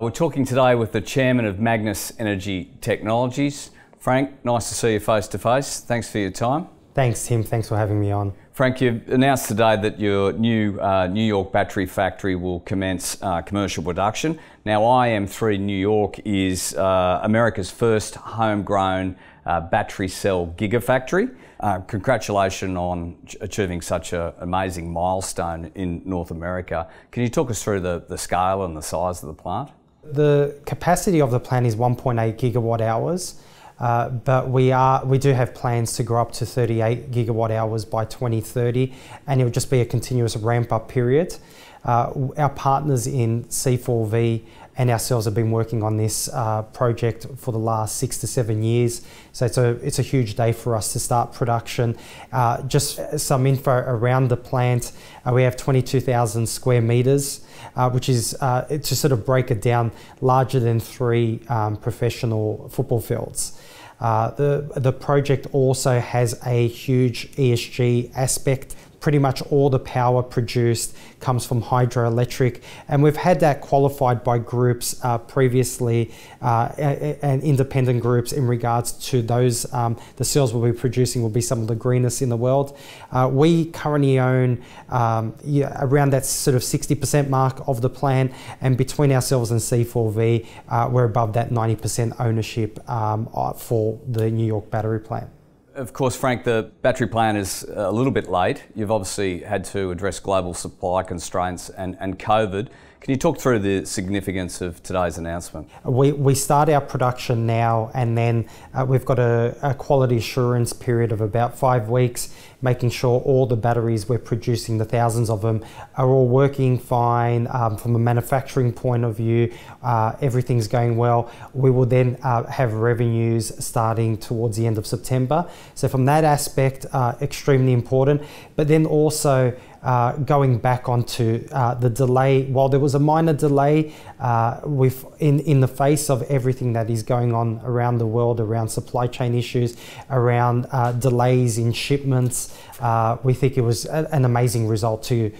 We're talking today with the chairman of Magnis Energy Technologies. Frank, nice to see you face to face. Thanks for your time. Thanks, Tim. Thanks for having me on. Frank, you've announced today that your new uh, New York battery factory will commence uh, commercial production. Now, IM3 New York is uh, America's first homegrown uh, battery cell gigafactory. Uh, congratulations on achieving such an amazing milestone in North America. Can you talk us through the, the scale and the size of the plant? The capacity of the plant is 1.8 gigawatt hours. Uh, but we are we do have plans to grow up to 38 gigawatt hours by 2030, and it will just be a continuous ramp up period. Uh, our partners in C4V and ourselves have been working on this uh, project for the last six to seven years. So it's a it's a huge day for us to start production. Uh, just some info around the plant. Uh, we have 22,000 square meters, uh, which is uh, to sort of break it down, larger than three um, professional football fields. Uh, the the project also has a huge ESG aspect pretty much all the power produced comes from hydroelectric. And we've had that qualified by groups uh, previously uh, and independent groups in regards to those, um, the cells we'll be producing will be some of the greenest in the world. Uh, we currently own um, yeah, around that sort of 60% mark of the plant, and between ourselves and C4V, uh, we're above that 90% ownership um, uh, for the New York battery plant. Of course, Frank, the battery plan is a little bit late. You've obviously had to address global supply constraints and, and COVID. Can you talk through the significance of today's announcement? We, we start our production now, and then uh, we've got a, a, quality assurance period of about five weeks, making sure all the batteries we're producing, the thousands of them, are all working fine um, from a manufacturing point of view. Uh, everything's going well. We will then uh, have revenues starting towards the end of September. So, from that aspect, uh, extremely important. But then also, uh, going back onto uh, the delay, while there was a minor delay uh, with in, in the face of everything that is going on around the world, around supply chain issues, around uh, delays in shipments, uh, we think it was a, an amazing result to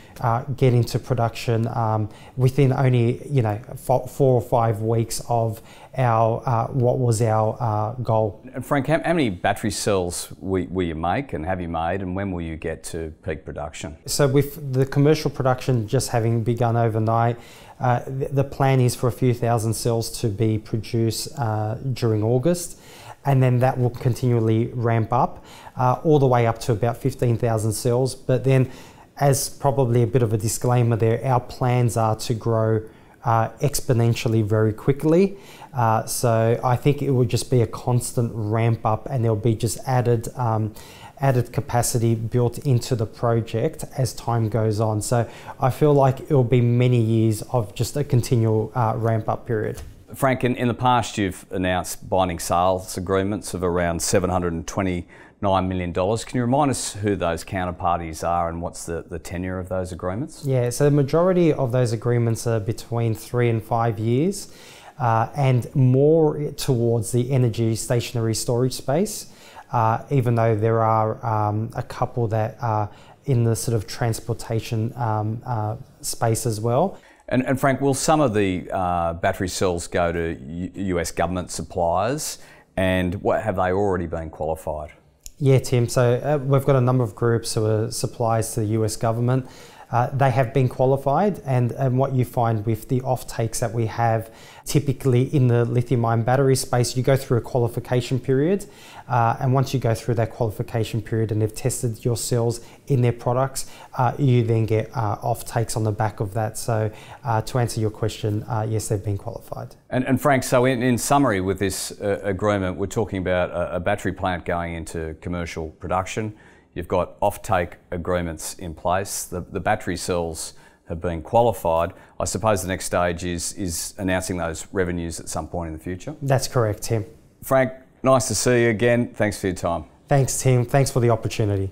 get into production um, within only you know four or five weeks of our uh, what was our uh, goal. And Frank, how, how, many battery cells will, will you make and have you made, and when will you get to peak production? So with the commercial production just having begun overnight. Uh, the plan is for a few thousand cells to be produced uh, during August and then that will continually ramp up uh, all the way up to about 15,000 cells. But then, as probably a bit of a disclaimer there, our plans are to grow uh, exponentially very quickly. Uh, so I think it will just be a constant ramp up, and there'll be just added. Um, added capacity built into the project as time goes on. So I feel like it will be many years of just a continual uh, ramp up period. Frank, in, in the past you've announced binding sales agreements of around $729 million. Can you remind us who those counterparties are and what's the, the tenure of those agreements? Yeah, so the majority of those agreements are between three and five years uh, and more towards the energy stationary storage space, uh, even though there are um, a couple that are in the sort of transportation um, uh, space as well. And, and, Frank, will some of the uh, battery cells go to U- US government suppliers, and what have they already been qualified? Yeah, Tim. So uh, we've got a number of groups who are suppliers to the US government. Uh, they have been qualified, and, and what you find with the off takes that we have, typically in the lithium ion battery space, you go through a qualification period. Uh, and once you go through that qualification period and they've tested your cells in their products, uh, you then get uh, off takes on the back of that. So, uh, to answer your question, yes, they've been qualified. And, and Frank, so in, in, summary, with this agreement, we're talking about a, a battery plant going into commercial production. You've got off-take agreements in place. The, the battery cells have been qualified. I suppose the next stage is, is announcing those revenues at some point in the future. That's correct, Tim. Frank, nice to see you again. Thanks for your time. Thanks, Tim. Thanks for the opportunity.